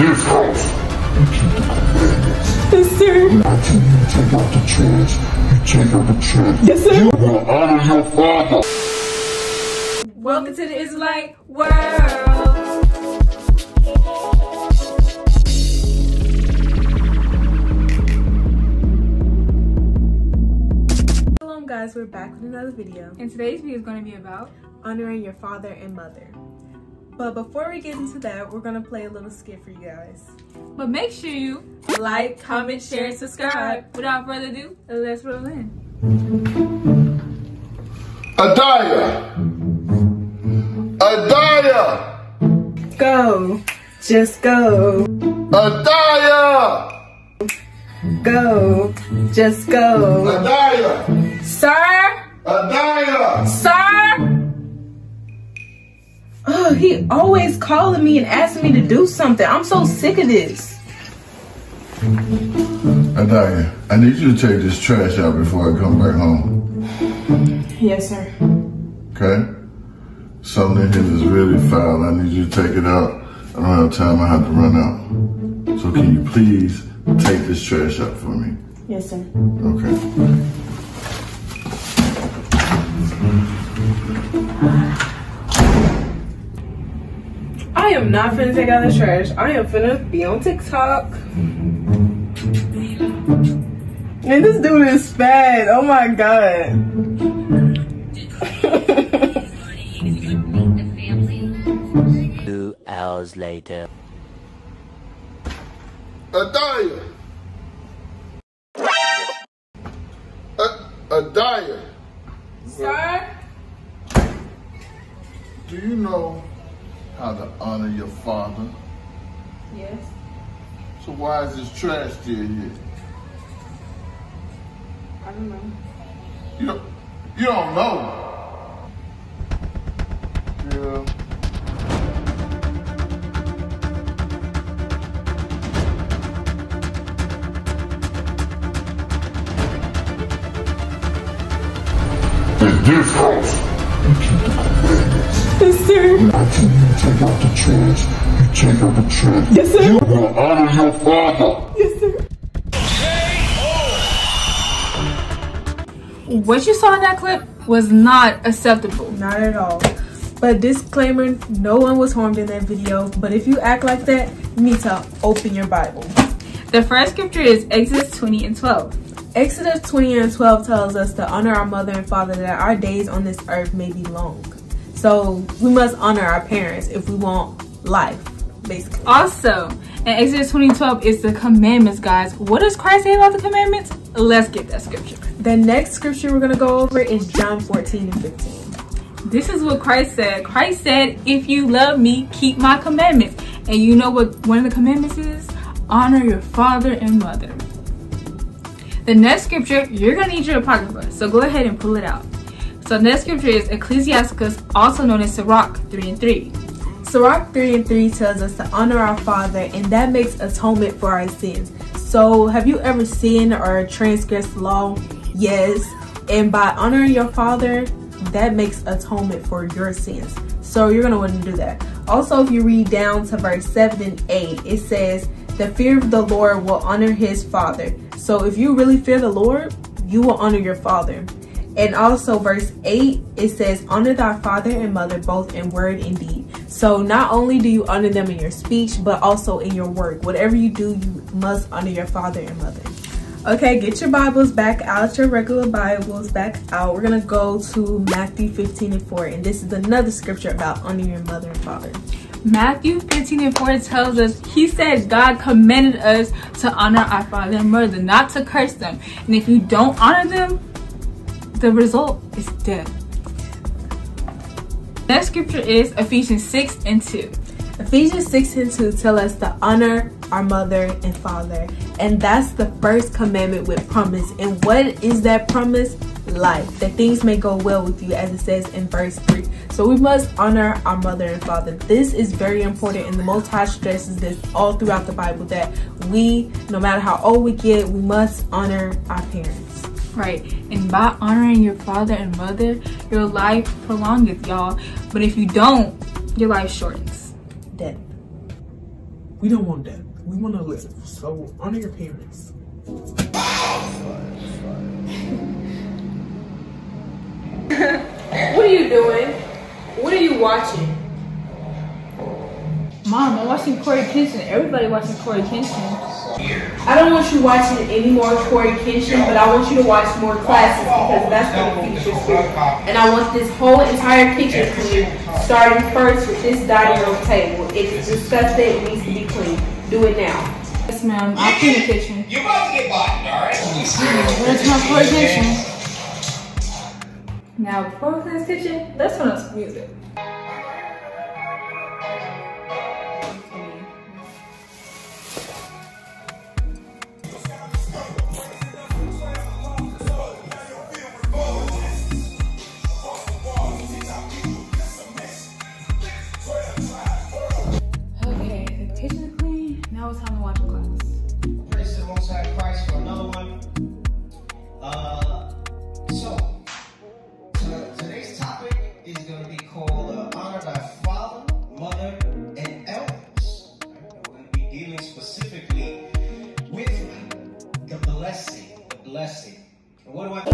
this house, you keep the commandments. Yes, sir. Until you take out the trash, you take out the trash. Yes, sir. You will honor your father. Welcome to the Israelite world. Hello guys, we're back with another video. And today's video is going to be about Honoring your father and mother. But before we get into that, we're gonna play a little skit for you guys. But make sure you Like, comment, share, and subscribe. Without further ado, let's roll in. Adaya! Adaya! Go, just go, Adaya! go, just go. Adaya! Sir, Adaya! sir. He always calling me and asking me to do something. I'm so sick of this. Adaya, I need you to take this trash out before I come back home. Yes, sir. Okay? Something in here is really foul. I need you to take it out. I don't have time. I have to run out. So can you please take this trash out for me? Yes, sir. Okay. Am not finna take out the trash. I am finna be on TikTok. And this dude is fat. Oh my god. Two hours later. Adaya! A- Adaya, Sir? do you know how to honor your father? Yes. So why is this trash still here? I don't know. You don't, you don't know. Yeah. In this house, you keep the commandments. Yes, sir. Until you take out the trash, you take out the trash. Yes, sir. You will honor your father. Yes, sir. What you saw in that clip was not acceptable. Not at all. But disclaimer, no one was harmed in that video. But if you act like that, you need to open your Bible. The first scripture is Exodus 20 and 12. Exodus 20 and 12 tells us to honor our mother and father that our days on this earth may be long. So we must honor our parents if we want life, basically. Also, in Exodus 20 and 12 is the commandments, guys. What does Christ say about the commandments? Let's get that scripture. The next scripture we're going to go over is John 14 and 15. This is what Christ said. Christ said, If you love me, keep my commandments. And you know what one of the commandments is? Honor your father and mother. The next scripture, you're going to need your Apocrypha. So go ahead and pull it out. So the next scripture is Ecclesiasticus, also known as Sirach 3 and 3. Sirach 3 and 3 tells us to honor our father, and that makes atonement for our sins. So, have you ever sinned or transgressed the law? Yes. And by honoring your father, that makes atonement for your sins. So, you're going to want to do that. Also, if you read down to verse 7 and 8, it says, The fear of the Lord will honor his father. So, if you really fear the Lord, you will honor your father. And also, verse 8, it says, Honor thy father and mother both in word and deed. So, not only do you honor them in your speech, but also in your work. Whatever you do, you must honor your father and mother. Okay, get your Bibles back out, your regular Bibles back out. We're going to go to Matthew 15 and 4. And this is another scripture about honoring your mother and father. Matthew 15 and 4 tells us, He said God commanded us to honor our father and mother, not to curse them. And if you don't honor them, the result is death. Next scripture is Ephesians 6 and 2. Ephesians 6 and 2 tell us to honor our mother and father. And that's the first commandment with promise. And what is that promise? Life. That things may go well with you, as it says in verse 3. So we must honor our mother and father. This is very important, and the Most High stresses this all throughout the Bible that we, no matter how old we get, we must honor our parents. Right. And by honoring your father and mother, your life prolongeth, y'all. But if you don't, your life shortens. Death. We don't want that. We want to live. So honor your parents. what are you doing? What are you watching? Mom, I'm watching Cory Kenshin. Everybody watching Cory Kenshin. I don't want you watching any more Cory Kenshin, but I want you to watch more classes because that's going to feature school. And I want this whole entire kitchen clean, starting first with this dining room table. It's disgusting. It needs to be clean. Do it now. Yes, ma'am. I'll clean the kitchen. You're about to get bought, alright? Where's my Cory Kenshin? Now, before we clean this kitchen, let's turn on some music. blessing, blessing. And what do I?